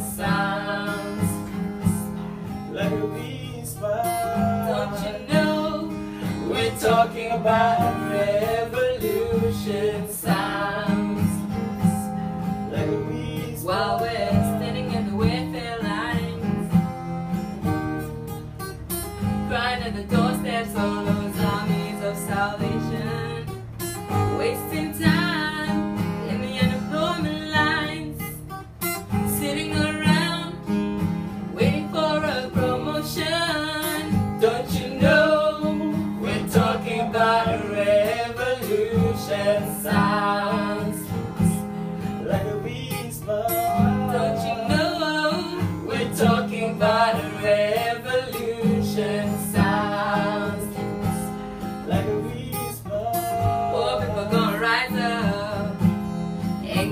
sounds like a whisper. Don't you know we're talking about revolution sounds like a whisper? While we're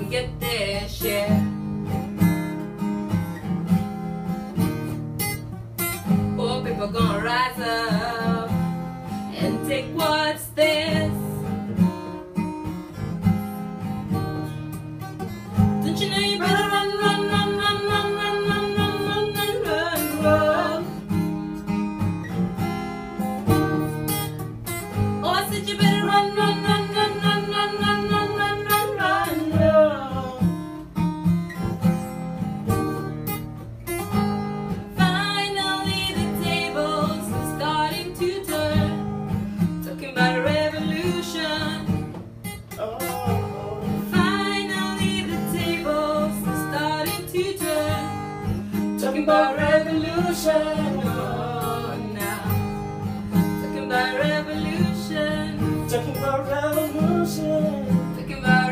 get this, yeah. Poor people gonna rise up and take what's theirs. Don't you know you revolution, oh now. Revolution. Revolution.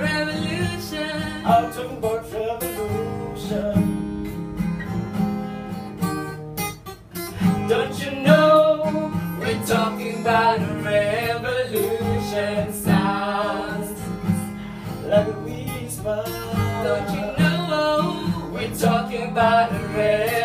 Revolution. Oh, I'm revolution. Don't you know we're talking about revolution sounds like a whisper. Don't you know we're talking about a revolution?